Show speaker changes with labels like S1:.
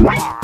S1: Wow.